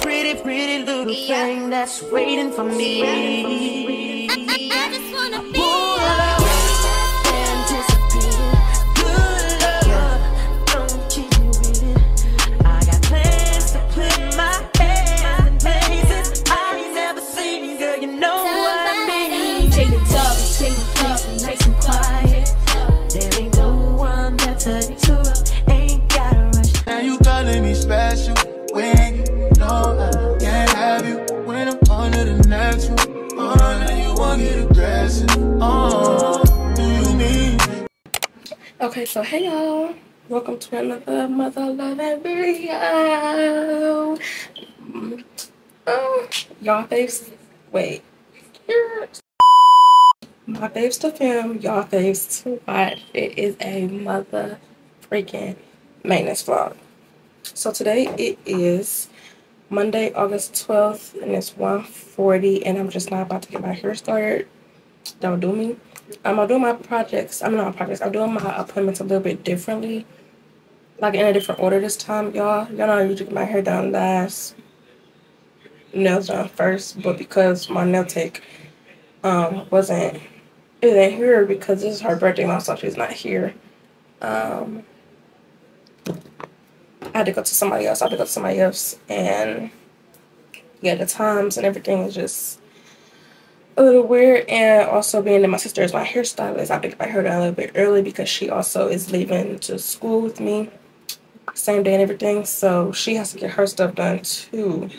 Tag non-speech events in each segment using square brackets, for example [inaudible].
pretty, pretty little thing that's waiting for me. Okay, so hey y'all. Welcome to another Mother Loving video. Mm, Oh, y'all faves. Wait. My faves to film, y'all faves to watch. It is a mother freaking maintenance vlog. So today it is Monday, August 12th, and it's 1.40, and I'm just not about to get my hair started. Don't do me. Um, I'm doing my projects. I'm not projects. I'm doing my appointments a little bit differently, like in a different order this time, y'all. Y'all know I usually get my hair done last, nails done first, but because my nail tech um wasn't isn't here because this is her birthday month, so she's not here. Um, I had to go to somebody else. I had to go to somebody else, and yeah, the times and everything was just a little weird and also being that my sister is my hairstylist, I get my hair done a little bit early because she also is leaving to school with me same day and everything. So she has to get her stuff done too.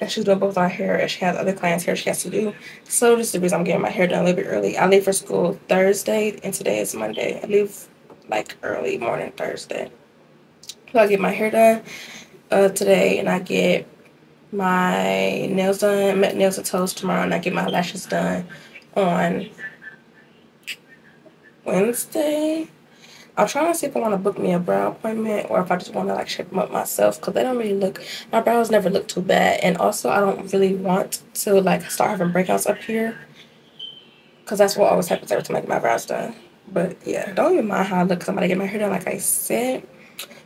And she's doing both our hair and she has other clients' hair she has to do. So this is the reason I'm getting my hair done a little bit early. I leave for school Thursday and today is Monday. I leave like early morning Thursday. So I get my hair done uh, today and I get my nails done, met nails and toes tomorrow, and I get my lashes done on Wednesday. I'm trying to see if I want to book me a brow appointment or if I just want to like shape them up myself because they don't really look, my brows never look too bad. And also, I don't really want to like start having breakouts up here because that's what always happens every time I get my brows done. But yeah, don't even mind how I look because I'm going to get my hair done like I said.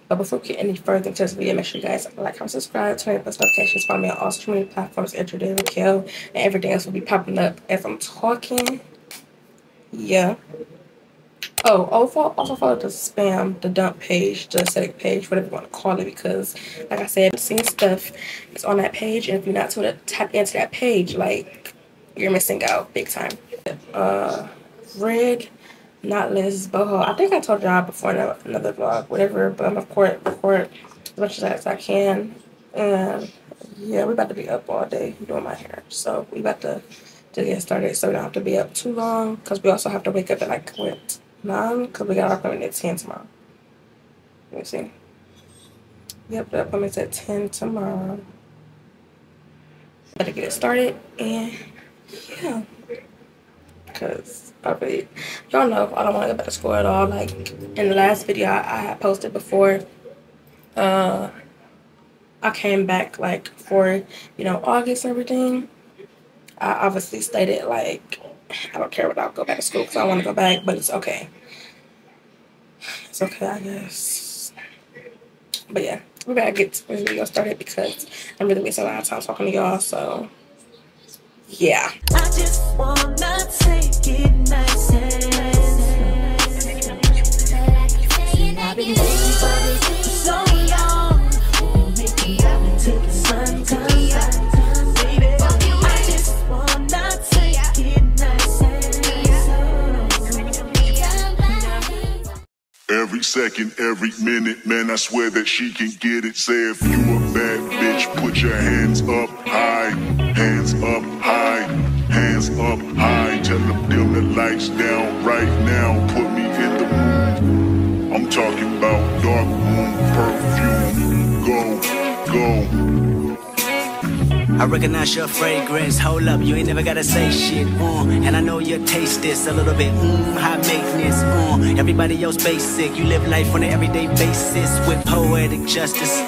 But before we get any further into this video, make sure you guys like, comment, subscribe, turn on post notifications, follow me on all streaming platforms, enter David Kill, and everything else will be popping up as I'm talking. Yeah. Oh, also, also follow the spam, the dump page, the aesthetic page, whatever you want to call it, because like I said, seeing stuff is on that page, and if you're not to tap into that page, like you're missing out big time. Uh, red not Liz Boho. I think I told y'all before in another vlog, whatever, but I'm of course record as much as I can. And yeah, we're about to be up all day doing my hair. So we about to, to get started so we don't have to be up too long because we also have to wake up at like what, 9 because we got our appointment at 10 tomorrow. Let me see. Yep, the appointment's at 10 tomorrow. Better get it started and yeah because I really, y'all know if I don't want to go back to school at all. Like in the last video I, I had posted before, uh, I came back like for you know August everything. I obviously stated like I don't care what I'll go back to school because I want to go back, but it's okay. It's okay, I guess. But yeah, we better get this video started because I'm really wasting a lot of time talking to y'all. So yeah. I just wanna take it nice and I've been waiting for this for so long. Make it happen till the sun comes out, baby. I just wanna take it nice and Every second, every minute, man, I swear that she can get it. Say if you a bad bitch, put your hands up high, hands up high, up high. Tell them dim the lights down right now, put me in the mood. I'm talking about dark room perfume. Go, go. I recognize your fragrance. Hold up, you ain't never gotta say shit. Uh, and I know your taste is a little bit mm, high maintenance. Uh, everybody else basic. You live life on an everyday basis with poetic justice.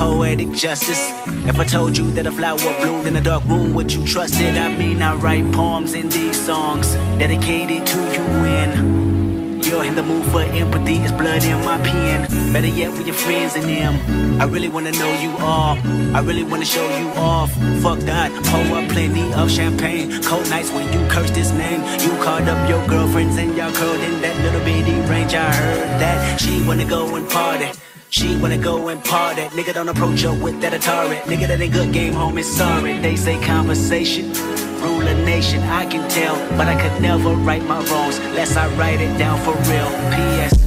Poetic justice. If I told you that a flower bloomed in a dark room, would you trust it? I mean, I write poems in these songs dedicated to you and you're in the mood for empathy, it's blood in my pen. Better yet, with your friends and them. I really wanna know you all. I really wanna show you off. Fuck that, pour up plenty of champagne. Cold nights when you curse this name. You called up your girlfriends and y'all curled in that little bitty range. I heard that she wanna go and party. She wanna go and party. Nigga don't approach her with that Atari. Nigga that ain't good game homie. sorry. They say conversation rule a nation. I can tell, but I could never right my wrongs unless I write it down for real. P.S.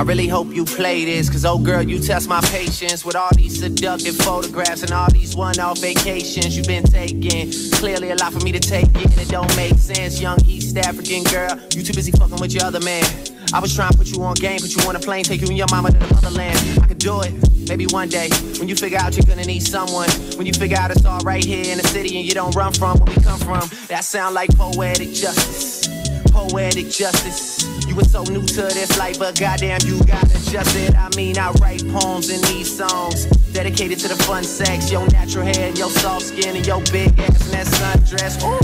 I really hope you play this, cause oh girl, you test my patience with all these seductive photographs and all these one off vacations you've been taking. Clearly, a lot for me to take in, it don't make sense. Young East African girl, you too busy fucking with your other man. I was trying to put you on game, put you on a plane, take you and your mama to the motherland. I could do it, maybe one day. When you figure out you're gonna need someone, when you figure out it's all right here in the city and you don't run from where we come from, that sound like poetic justice poetic justice. Were so new to this life, but goddamn, you gotta adjust it. I mean, I write poems in these songs dedicated to the fun sex, your natural hair, and your soft skin, and your big ass and that sundress. Ooh.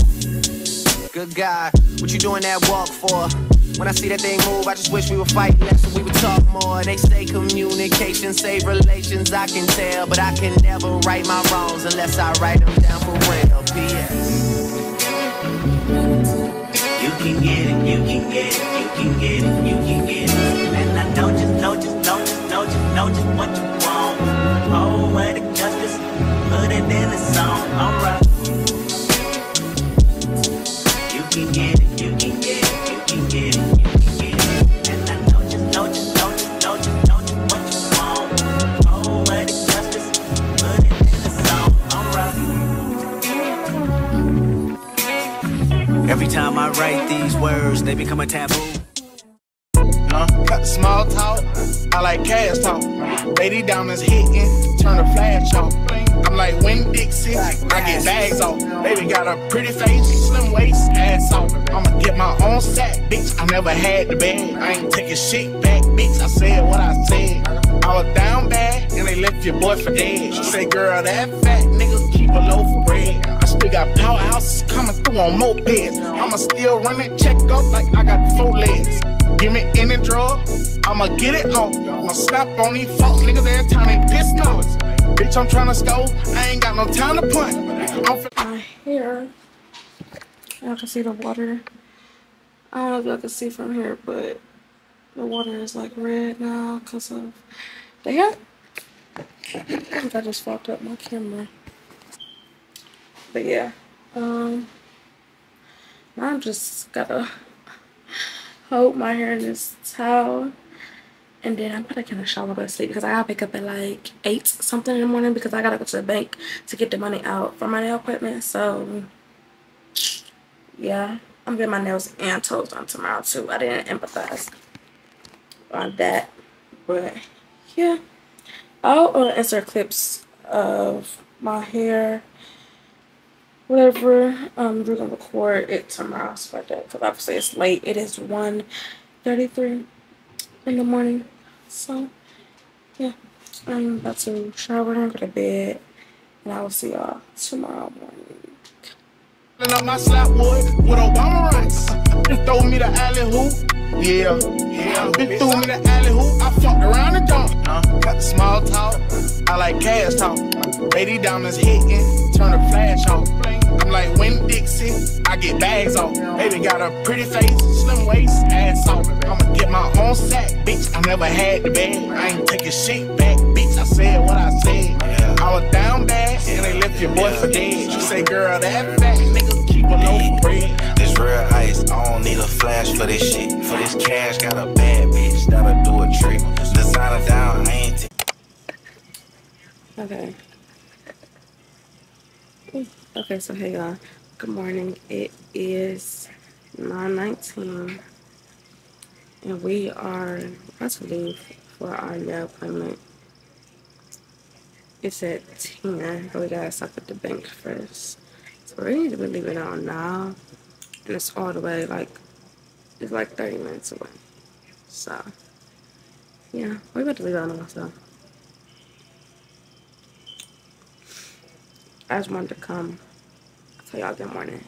Good God, what you doing that walk for? When I see that thing move, I just wish we would fight less and we would talk more. They say communication save relations, I can tell, but I can never right my wrongs unless I write them down for real. P.S. You can get it, you can get it, you can get it, you can get it. And I know just, know just, know just, know just, know just what you want. Oh, what it justice, put it in the song. Alright. You can get it, time I write these words, they become a taboo. Uh, cut the small talk. I like cash talk. Lady diamonds hitting, turn the flash off. I'm like Winn-Dixie, I get bags off. Baby got a pretty face, slim waist, ass off. I'ma get my own sack, bitch. I never had the bag. I ain't taking shit back, bitch. I said what I said. I was down bad, and they left your boy for dead. She say, girl, that fat nigga keep a loaf of bread. Still got powerhouses coming through on mopeds. I'ma still run that check up like I got four legs. Give me any drug, I'ma get it off. I'ma snap on these fuck niggas every time they piss off. Bitch, I'm tryna score, I ain't got no time to punt. I'm fin- my hair. Y'all can see the water. I don't know if y'all can see from here, but the water is like red now because of the hair. I think I just fucked up my camera. But yeah, um, I'm just gotta hold my hair in this towel. And then I'm probably gonna shower to sleep because I gotta pick up at like eight something in the morning because I gotta go to the bank to get the money out for my nail equipment. So yeah, I'm getting my nails and toes done tomorrow too. I didn't empathize on that, but yeah, I'll uh, insert clips of my hair, whatever. Um, we're gonna record it tomorrow, so like that because obviously it's late. It is one thirty-three in the morning. So, yeah, I'm about to shower and go to bed, and I will see y'all tomorrow morning. Filling up my slap wood with Obama rights. Just throw me the alley hoop. Yeah, yeah. Bitch threw me the alley hoop. I fucked around and dunked. Uh, cut the small talk. I like cash talk. Lady diamonds hitting, turn the flash off. I'm like Winn-Dixie, I get bags off. Baby got a pretty face, slim waist, ass off. I'ma get my own sack, bitch. I never had the bag. I ain't taking shit back, bitch. I said what I said. I was down bad, and they left your boy for dead. She say, girl, that fat nigga keep a loaf of bread. This real ice, I don't need a flash for this shit. For this cash, got a bad bitch that'll do a trick. Designer down, I ain't t- Okay. Okay, so hey y'all. Good morning. It is 919. And we are about to leave for our nail appointment. It's at 10, but we gotta stop at the bank first. So we need to be leaving out now. And it's all the way, like, it's like 30 minutes away. So, yeah, we're about to leave out now, so. I just wanted to come tell y'all good morning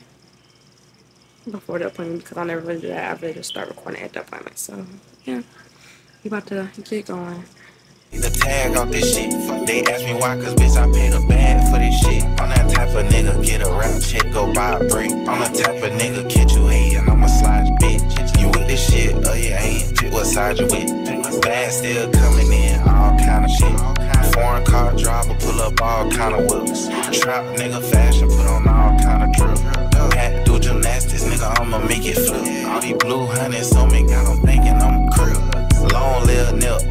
before the appointment because I never really do that. I really just start recording at the appointment. So, yeah, we about to get going. The tag off this shit. They ask me why, cause bitch, I paid a bag for this shit. I'm that type of nigga, get a rap check, go buy a brick. I'm the type of nigga, catch you hating, I'ma slide your bitch. You with this shit, oh you ain't, pick what side you with. Bad still coming in, all kind of shit. Foreign car driver, pull up all kind of whips. Trap nigga fashion, put on all kind of drip. Hat do gymnastics, nigga, I'ma make it flip. All these blue honeys on me, got them thinking I'm crib. Long live nip,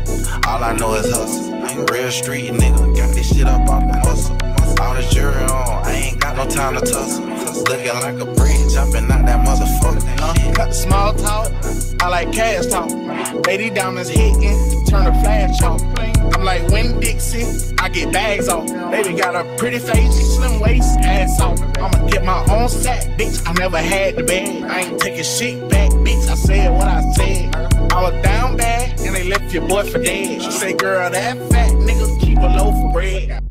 all I know is hustle. Real street nigga, got this shit up off the muscle. All this jewelry on, I ain't got no time to tussle. Looking like a breeze, jumping out that motherfucker. Uh, cut the small talk. I like cash talk. Lady diamonds hitting, turn the flash off. I'm like Winn-Dixie, I get bags off. Baby got a pretty face, slim waist, ass off. I'ma get my own sack, bitch. I never had the bag. I ain't taking shit back, bitch. I said what I said. I was down bad, and they left your boy for dead. She say, girl, that fat nigga keep a loaf of bread.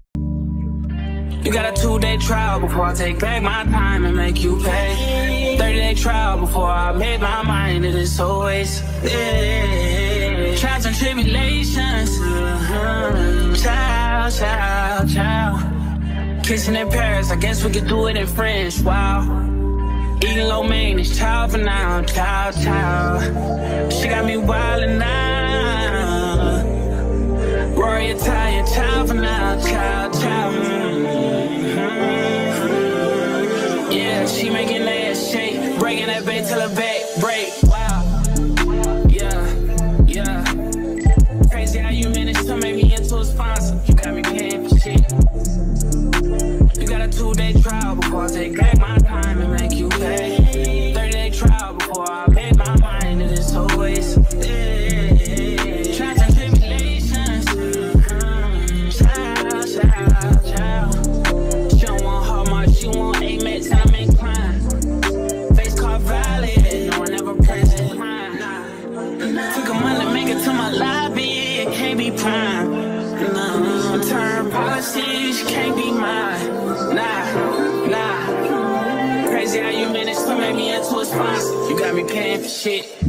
You got a two day trial before I take back my time and make you pay. 30 day trial before I made my mind that it's always yeah. Trials and tribulations. Uh-huh. Child, child, child. Kissing in Paris, I guess we could do it in French. Wow. Eating lo mein is child for now. Child, child. She got me wildin' now. Rory Italian, child for now. Child, child. Mhm. Yeah, she making that shake. Breaking that back till her back break. Trial shit.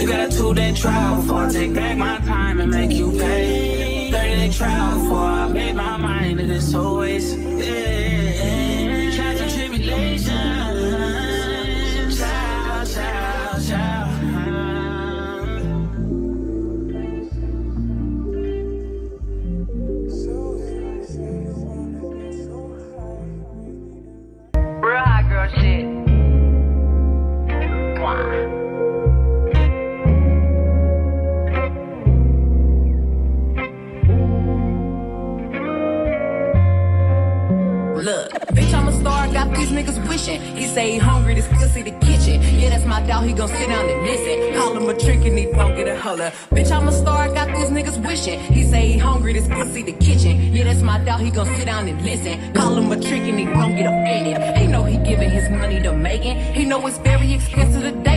You got a two day trial before I take back my time and make you pay. 30 day trial before I made my mind that it's always. Yeah. Trials and tribulations. Child, child, child. Real hot girl shit. Wishing. He say he hungry, this see the kitchen. Yeah, that's my dog, he gon' sit down and listen. Call him a trick and he don't get a holler. Bitch, I'm a star, I got these niggas wishing. He say he hungry, this see the kitchen. Yeah, that's my dog, he gon' sit down and listen. Call him a trick and he don't get offended. He know he giving his money to Megan. He know it's very expensive to date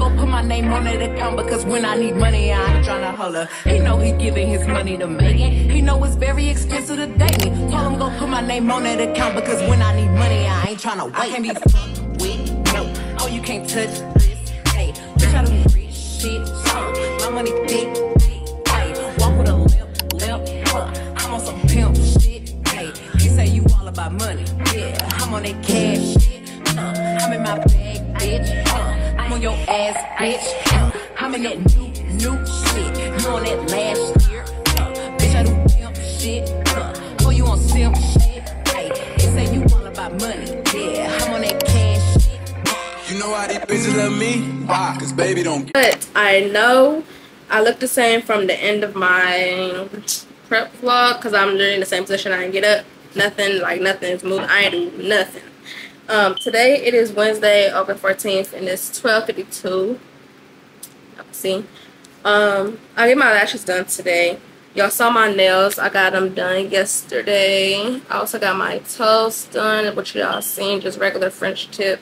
go put my name on that account because when I need money, I ain't tryna holler. He know he giving his money to Megan. He know it's very expensive to date me. Tell him go put my name on that account because when I need money, I ain't tryna wait. I can't be fucked with, no. Oh, you can't touch But I know I look the same from the end of my prep vlog because I'm in the same position. I didn't get up. Nothing, like nothing's moved. I ain't do nothing. Um, today it is Wednesday, August 14th, and it's 12:52. See, um, I get my lashes done today. Y'all saw my nails. I got them done yesterday. I also got my toes done, which y'all seen, just regular French tip.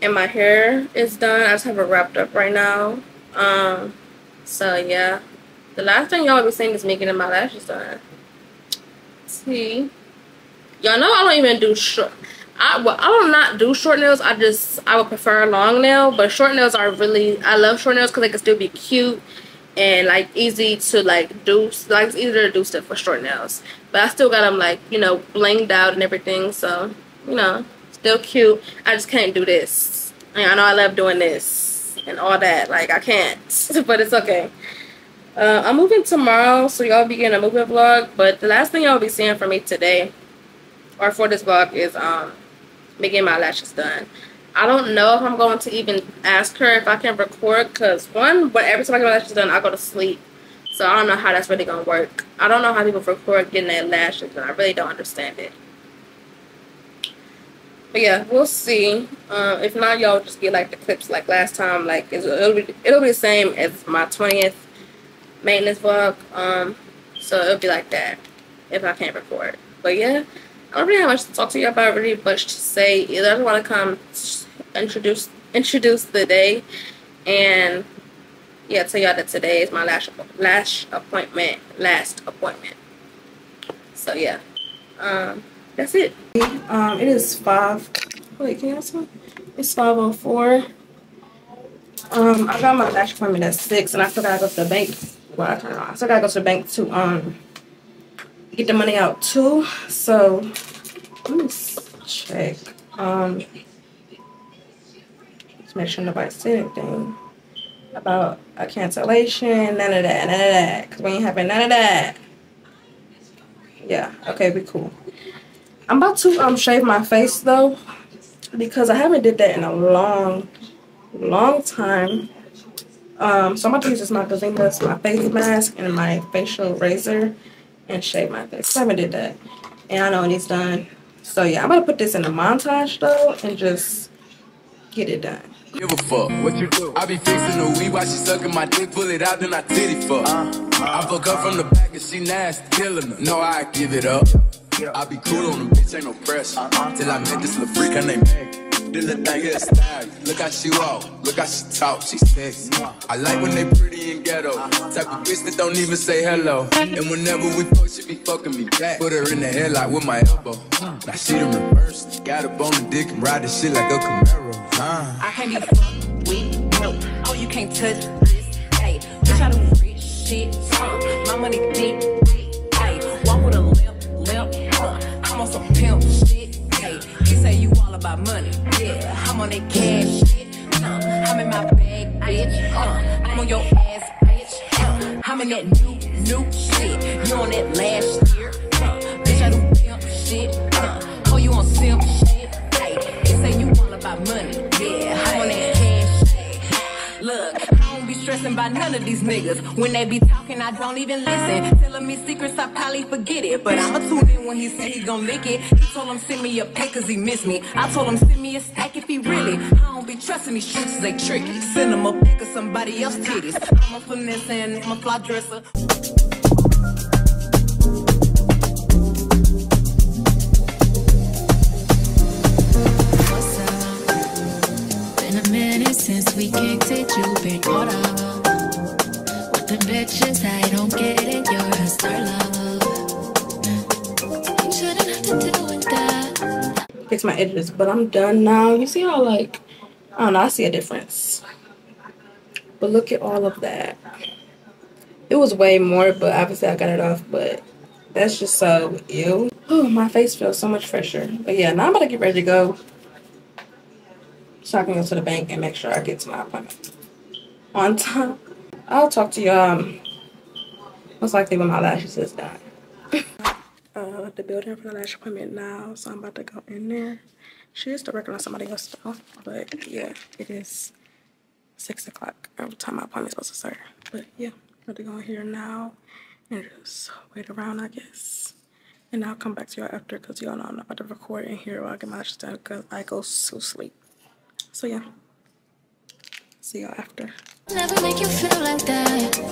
And my hair is done. I just have it wrapped up right now. Um, so yeah. The last thing y'all be seeing is me getting my lashes done. See, y'all know I don't even do short. I well, I don't not do short nails. I just I would prefer a long nail, but short nails are really I love short nails because they can still be cute and like easy to like do. Like it's easier to do stuff with short nails, but I still got them like you know blinged out and everything. So you know, still cute. I just can't do this. I, know I love doing this and all that. Like I can't, [laughs] but it's okay. Uh, I'm moving tomorrow, so y'all be getting a moving vlog. But the last thing y'all be seeing from me today, or for this vlog, is um me getting my lashes done. I don't know if I'm going to even ask her if I can record, cause one, but every time I get my lashes done, I go to sleep. So I don't know how that's really gonna work. I don't know how people record getting their lashes done. I really don't understand it. But yeah, we'll see. Uh, if not, y'all just get like the clips like last time. Like it'll be it'll be the same as my twentieth maintenance vlog. Um, so it'll be like that if I can't record. But yeah, I don't really have much to talk to you about. Really much to say. Either I just want to come introduce introduce the day, and yeah, tell y'all that today is my last last appointment. Last appointment. So yeah, um, that's it. Um, it is five. Wait, can you me? It's five oh four. Um, I got my lash appointment at six, and I still gotta go to the bank. Well, I, know, I still gotta go to the bank to um get the money out too. So let me check. Um, just make sure nobody said anything about a cancellation. None of that. None of that. Cause we ain't having none of that. Yeah. Okay. Be cool. I'm about to um shave my face though because I haven't did that in a long, long time. Um, so I'm about to use this Macozzimas, my face mask, and my facial razor and shave my face. I haven't did that. And I know it needs done. So yeah, I'm gonna put this in a montage though and just get it done. Give a fuck what you do. I be fixing the weed while she sucking my dick, pull it out, then I titty fuck. I fuck her from the back and she nasty, killing her. No, I give it up. I be cool on the bitch, ain't no pressure. Till I met this little freak, her name Meg. This little thing is style. Look how she walk, look how she talk, she sexy. I like when they pretty and ghetto. Type of bitch that don't even say hello. And whenever we fuck, she be fucking me back. Put her in the headlock with my elbow. Now she done reversed. Got a bone and dick and ride the shit like a Camaro. Uh. I can't be fucked with, no. Oh, you can't touch this. Hey, bitch, I do rich shit. Uh, my money deep. About money. Yeah, I'm on that cash shit. Uh, I'm in my bag, bitch. Uh, I'm on your ass, bitch. Uh, I'm in that new, new shit. You on that last year. Uh, bitch, I do pimp shit. Uh, By none of these niggas. When they be talking, I don't even listen. Telling me secrets, I probably forget it. But I'ma tune in when he say he gon' lick it. He told him send me a pay cause he miss me. I told him send me a stack if he really. I don't be trusting these streets, they tricky. Send him a pic of somebody else titties. I'm a finesse and I'm a fly dresser. Been a minute since we kicked it, you been caught up Bitches, I don't get love Fix my edges, but I'm done now. You see how like I don't know, I see a difference. But look at all of that. It was way more, but obviously I got it off, but that's just so ew. Oh, my face feels so much fresher. But yeah, now I'm about to get ready to go. So I can go to the bank and make sure I get to my appointment on time. I'll talk to you um most likely when my lashes is done. uh the building for the lash appointment now, so I'm about to go in there. She is still working on somebody else though. But yeah, it is six o'clock every time my appointment's supposed to start. But yeah, I'm about to go in here now and just wait around I guess. And I'll come back to y'all after because y'all know I'm not about to record in here while I get my lashes done because I go to sleep. So yeah. See y'all after. Never make you feel like that.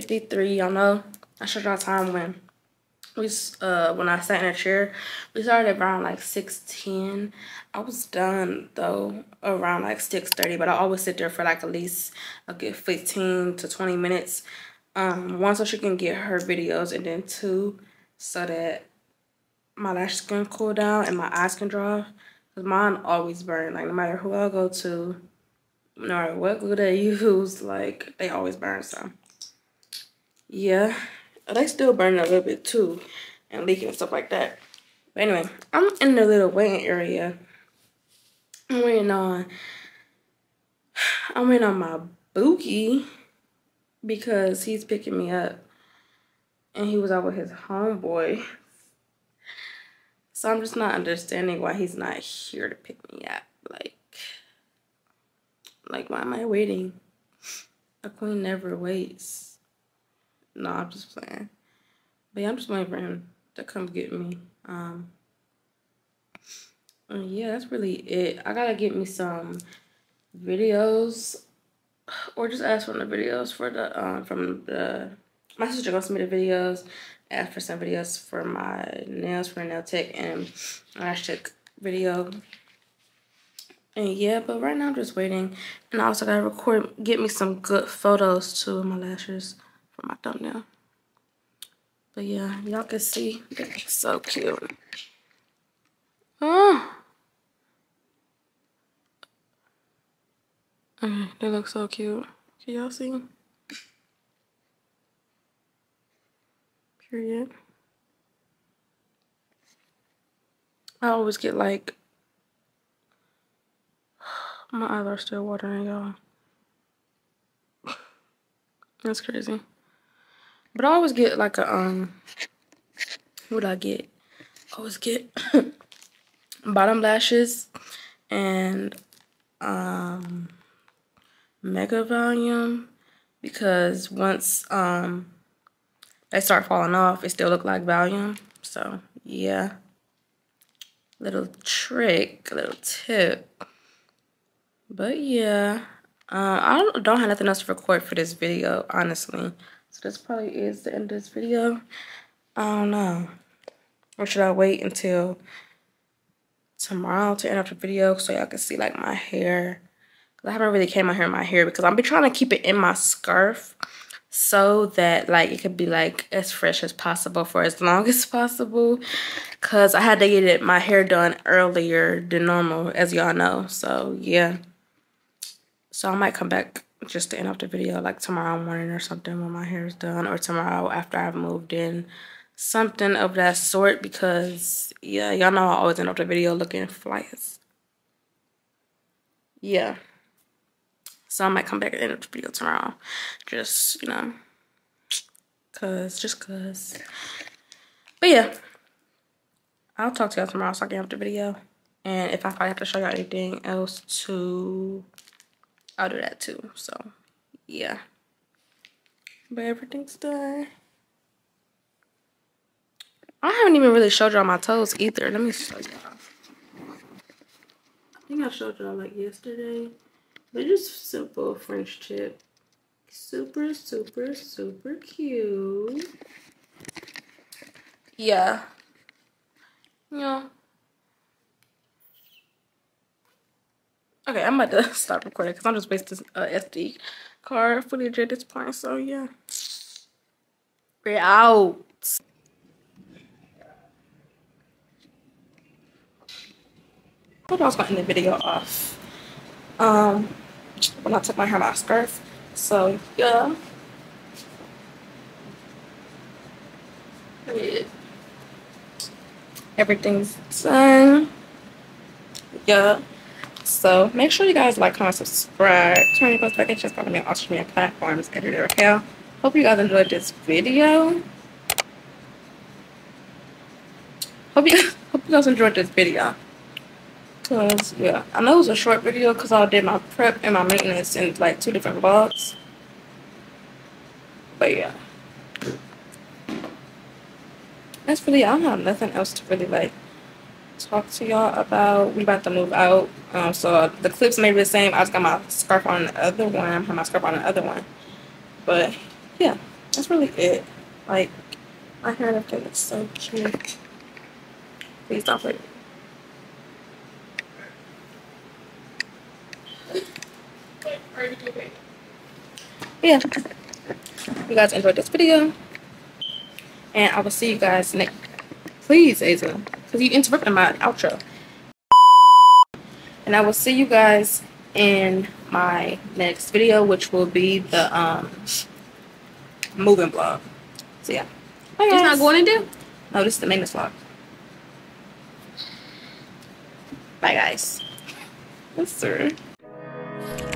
7.53. Y'all know I showed y'all time when we uh when I sat in a chair. We started around like 6.10. I was done though around like 6.30, but I always sit there for like at least a good 15 to 20 minutes. Um, one so she can get her videos and then two so that my lashes can cool down and my eyes can dry. Cause mine always burn. Like no matter who I go to, no matter what glue they [laughs] use, like they always burn. So yeah, they still burn a little bit too, and leaking and stuff like that. But anyway, I'm in the little waiting area. I'm waiting on. I'm waiting on my bookie because he's picking me up, and he was out with his homeboy. So I'm just not understanding why he's not here to pick me up. Like, like why am I waiting? A queen never waits. No, I'm just playing. But yeah, I'm just waiting for him to come get me. Um, yeah, that's really it. I gotta get me some videos, or just ask from the videos for the um from the my sister gonna me the videos. Ask for some videos for my nails for nail tech and lash tech video. And yeah, but right now I'm just waiting. And I also gotta record, get me some good photos too of my lashes for my thumbnail. But yeah, y'all can see they're so cute. Oh. Okay, they look so cute. Can y'all see? Period. I always get like [sighs] my eyes are still watering, y'all. [sighs] That's crazy. But I always get like a um what I get? I always get [coughs] bottom lashes and um mega volume because once um they start falling off it still look like volume. So yeah. Little trick little tip. But yeah uh, I don't have nothing else to record for this video honestly so this probably is the end of this video. I don't know. Or should I wait until tomorrow to end up the video so y'all can see like my hair? Because I haven't really came my hair in my hair because I'm be trying to keep it in my scarf so that like it could be like as fresh as possible for as long [laughs] as possible. Because I had to get it my hair done earlier than normal as y'all know. So yeah. So I might come back just to end off the video like tomorrow morning or something when my hair is done or tomorrow after I've moved in something of that sort because yeah y'all know I always end up the video looking flyers yeah so I might come back the end of the video tomorrow. Just, you know, cause, just cause. But yeah, I'll talk to y'all tomorrow so I can have the video. And if I probably have to show y'all anything else to, I'll do that too. So, yeah. But everything's done. I haven't even really showed y'all my toes either. Let me show y'all. I think I showed y'all like yesterday. But just simple French tip. Super, super, super cute. Yeah. Yeah. Okay, I'm about to [laughs] stop recording because I'm just wasting uh, SD card footage at this point. So, yeah. We're out. I thought I was going to end the video off. Um, when I took my hair my scarf. So yeah. Everything's done. Yeah. So make sure you guys like, comment, subscribe, turn your post notifications, follow me on all media platforms, Judaea Raquel. Hope you guys enjoyed this video. Hope you [laughs] hope you guys enjoyed this video. Cause yeah, I know it was a short video because I did my prep and my maintenance in like two different vlogs. But yeah. That's really I don't have nothing else to really like talk to y'all about. We about to move out. Um so the clips may be the same. I just got my scarf on the other one. I have my scarf on the other one. But yeah, that's really it. Like my hair and everything is so cute. Please stop it. Yeah. You guys enjoyed this video. And I will see you guys next. Please, Aza. Because you interrupted my outro. And I will see you guys in my next video, which will be the um moving vlog. So yeah. Bye, It's not going to do? No, this is the maintenance vlog. Bye guys. Yes, sir.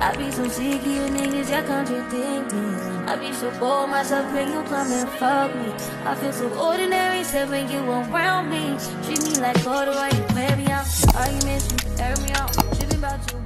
I be so sick of you niggas, y'all contradict me. I be so bold myself when you come and fuck me. I feel so ordinary, except when you around me. Treat me like water while you me out. Arguments, you air me out. Tripping about you.